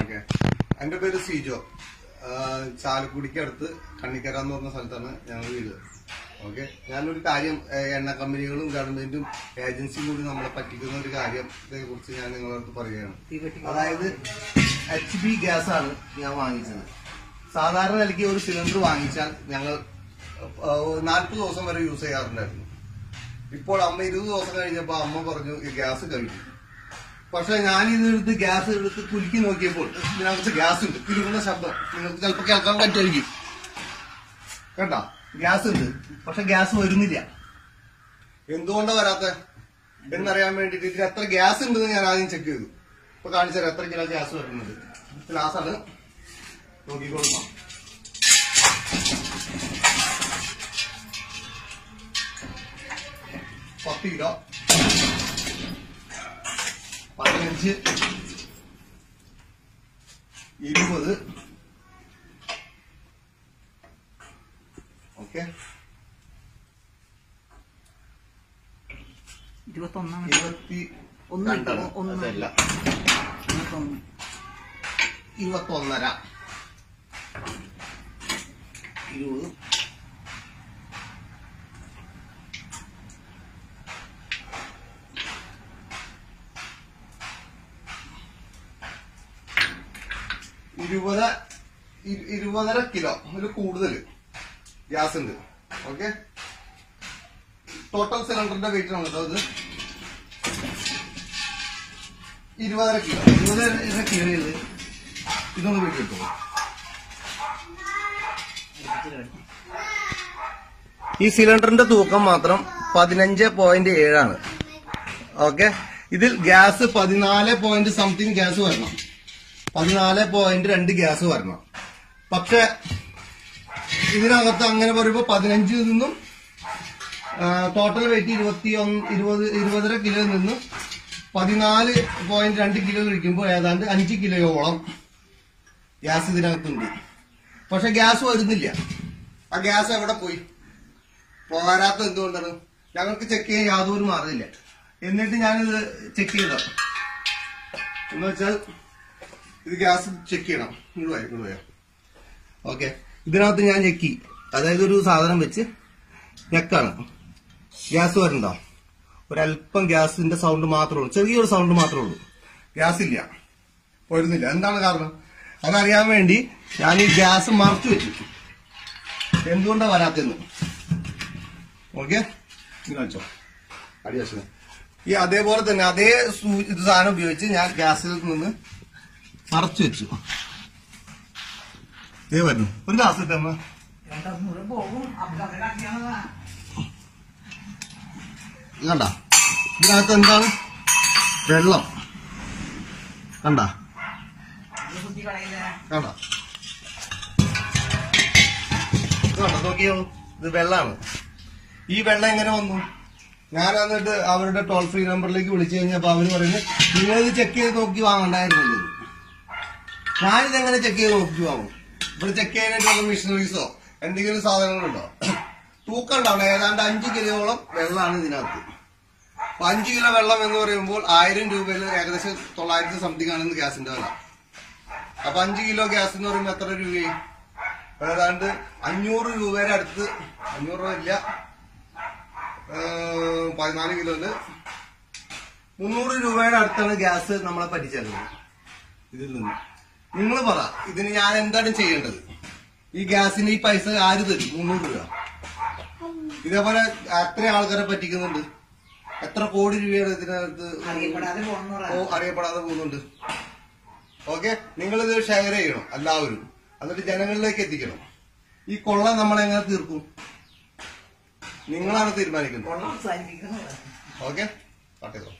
Okay. എന്റെ പേര് സീജോ. ചാലക്കുടിക്ക് അടുത്ത് കണ്ണിക്കര എന്ന് പറഞ്ഞ സ്ഥലത്താണ് ഞങ്ങൾ വീട്. ഓക്കെ. ഞാനൊരു കാര്യം എണ്ണ കമ്പനികളും ഗവൺമെന്റും ഏജൻസിയും കൂടി നമ്മളെ പറ്റിക്കുന്ന ഒരു കാര്യത്തെ കുറിച്ച് ഞാൻ നിങ്ങളടുത്ത് പറയുകയാണ്. അതായത് എച്ച് പി ഗ്യാസ് ആണ് ഞാൻ വാങ്ങിച്ചത്. സാധാരണ നിലയ്ക്ക് ഒരു സിലിണ്ടർ വാങ്ങിച്ചാൽ ഞങ്ങൾ നാൽപ്പത് ദിവസം വരെ യൂസ് ചെയ്യാറുണ്ടായിരുന്നു. ഇപ്പോൾ അമ്മ ഇരുപത് ദിവസം കഴിഞ്ഞപ്പോൾ അമ്മ പറഞ്ഞു ഈ ഗ്യാസ് കഴിഞ്ഞു പക്ഷെ ഞാൻ ഇത് എടുത്ത് ഗ്യാസ് എടുത്ത് കുലുക്കി നോക്കിയപ്പോൾ ഇതിനകത്ത് ഗ്യാസ് ഉണ്ട് കുലുക്കുന്ന ശബ്ദം. നിങ്ങൾക്ക് ചിലപ്പോൾ കേൾക്കാൻ പറ്റുമായിരിക്കും. കേട്ടോ? ഗ്യാസ് ഉണ്ട് പക്ഷെ ഗ്യാസ് വരുന്നില്ല. എന്തുകൊണ്ടാ വരാത്ത? എന്നറിയാൻ വേണ്ടിട്ട് ഇതിൽ എത്ര ഗ്യാസ് ഉണ്ടെന്ന് ഞാൻ ആദ്യം ചെക്ക് ചെയ്തു. ഇപ്പൊ കാണിച്ചു തരാം എത്ര കിലോ ഗ്യാസ് വരുന്നുണ്ട് ഗ്ലാസ് ആണ്. നോക്കിക്കൊടുക്കാം പത്ത് കിലോ. പതിനഞ്ച് ഇരുപത്. ഓക്കെ. ഇരുപത്തൊന്നാണ്. ഇരുപത്തി രണ്ടാണ്. ഒന്ന്. ഇരുപത്തൊന്നര. ഇരുപത്. ഇരുപത് ഇരുപതര കിലോ. ഒരു കൂടുതൽ ഗ്യാസ് ഉണ്ട് ഓക്കെ ടോട്ടൽ സിലിണ്ടറിന്റെ വെയിറ്റ് ആണ് കേട്ടോ ഇത്. ഇരുപതര കിലോ. ഇരുപതര കിലോ ഇത് ഇതൊന്ന് വെയിറ്റ് കിട്ടുമോ ഈ സിലിണ്ടറിന്റെ തൂക്കം മാത്രം പതിനഞ്ച് പോയിന്റ് ഏഴാണ് ഓക്കെ? ഇതിൽ ഗ്യാസ് പതിനാല് പോയിന്റ് സംതിങ് ഗ്യാസ് വരണം. പതിനാല് പോയിന്റ് രണ്ട് ഗ്യാസ് വരണം. പക്ഷെ ഇതിനകത്ത് അങ്ങനെ പറയുമ്പോൾ പതിനഞ്ചിൽ നിന്നും ടോട്ടൽ വെയിറ്റ് ഇരുപത്തി ഒന്ന് ഇരുപത് ഇരുപതര കിലോയിൽ നിന്നും പതിനാല് പോയിന്റ് രണ്ട് കിലോ കഴിക്കുമ്പോൾ ഏതാണ്ട് അഞ്ച് കിലോയോളം ഗ്യാസ് ഇതിനകത്തുണ്ട്. പക്ഷെ ഗ്യാസ് വരുന്നില്ല. ആ ഗ്യാസ് എവിടെ പോയി? പോരാത്ത എന്തുകൊണ്ടാണ്? ഞങ്ങൾക്ക് ചെക്ക് ചെയ്യാൻ യാതൊരു മാർഗമില്ല എന്നിട്ട് ഞാനിത് ചെക്ക് ചെയ്ത എന്ന് വെച്ചാൽ ഇത് ഗ്യാസ് ചെക്ക് ചെയ്യണം. ഇങ്ങോട്ട് പോയാ ഓക്കെ. ഇതിനകത്ത് ഞാൻ ഞെക്കി. അതായത് ഒരു സാധനം വെച്ച് ഞെക്കാണ്. ഗ്യാസ് വരണ്ടോ? ഒരല്പം ഗ്യാസിന്റെ സൗണ്ട് മാത്രമേ ഉള്ളൂ. ചെറിയൊരു സൗണ്ട് മാത്രമേ ഉള്ളൂ. ഗ്യാസ് ഇല്ല പോയിരുന്നില്ല എന്താണ് കാരണം? അതറിയാൻ വേണ്ടി ഞാൻ ഈ ഗ്യാസ് മറച്ചു വെച്ചു എന്തുകൊണ്ടാ വരാത്തെന്ന് ഓക്കെ. ഇങ്ങനെ വെച്ചോ. ഈ അതേപോലെ തന്നെ അതേ സാധനം ഉപയോഗിച്ച് ഞാൻ ഗ്യാസിൽ നിന്ന് മറച്ചു വെച്ചു. വരുന്നു ഒരു ഗ്ലാസ് ഇത് കണ്ട? ഇതിനകത്ത് എന്താണ്? വെള്ളം. കണ്ട? കണ്ട? നോക്കിയോ? ഇത് വെള്ളമാണ് ഈ വെള്ളം എങ്ങനെ വന്നു? ഞാൻ എന്നിട്ട് അവരുടെ ടോൾ ഫ്രീ നമ്പറിലേക്ക് വിളിച്ചു കഴിഞ്ഞപ്പോ അവർ പറയുന്നത് നിങ്ങൾ ചെക്ക് ചെയ്ത് നോക്കി വാങ്ങണ്ടായിരുന്നു ഞാനിത് എങ്ങനെ ചെക്ക് ചെയ്ത് നോക്കി വാങ്ങും ഇവിടെ ചെക്ക് ചെയ്യാനായിട്ടുള്ള മിഷനറീസോ എന്തെങ്കിലും സാധനങ്ങളുണ്ടോ? തൂക്കം ഉണ്ടാവണം ഏതാണ്ട് അഞ്ച് കിലോയോളം വെള്ളമാണ് ഇതിനകത്ത്. അപ്പൊ അഞ്ച് കിലോ വെള്ളം എന്ന് പറയുമ്പോൾ ആയിരം രൂപയിൽ ഏകദേശം തൊള്ളായിരത്തി സംതിങ് ആണ് ഇന്ന് ഗ്യാസിന്റെ വില. അപ്പൊ അഞ്ച് കിലോ ഗ്യാസ് എന്ന് പറയുമ്പോൾ എത്ര രൂപയായി? ഏതാണ്ട് അഞ്ഞൂറ് രൂപയുടെ അടുത്ത് അഞ്ഞൂറ് രൂപ ഇല്ല. പതിനാല് കിലോയിൽ മുന്നൂറ് രൂപയുടെ അടുത്താണ് ഗ്യാസ് നമ്മളെ പറ്റിച്ചത് ഇതിൽ നിന്ന്. നിങ്ങൾ പറ ഇതിന് ഞാൻ എന്താണ് ചെയ്യേണ്ടത്? ഈ ഗ്യാസിന് ഈ പൈസ ആര് തരും? മുന്നൂറ് രൂപ. ഇതേപോലെ എത്ര ആൾക്കാരെ പറ്റിക്കുന്നുണ്ട്. എത്ര കോടി രൂപയാണ് ഇതിനകത്ത് ഓ അറിയപ്പെടാതെ പോകുന്നുണ്ട്. ഓക്കെ? നിങ്ങളിത് ഷെയർ ചെയ്യണം എല്ലാവരും. എന്നിട്ട് ജനങ്ങളിലേക്ക് എത്തിക്കണം. ഈ കൊള്ള നമ്മളെങ്ങനെ തീർക്കും? നിങ്ങളാണ് തീരുമാനിക്കുന്നത്. ഓക്കെ? കട്ട് ചെയ്തോ.